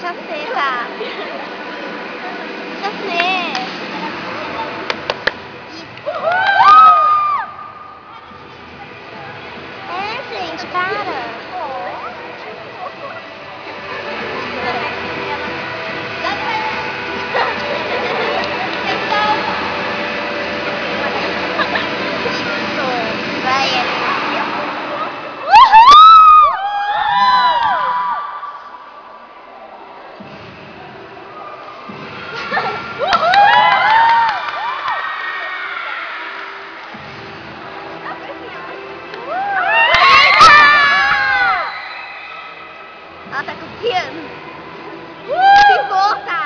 chaceta. Chaceta. É, gente, para. Ela tá copiando. Que volta!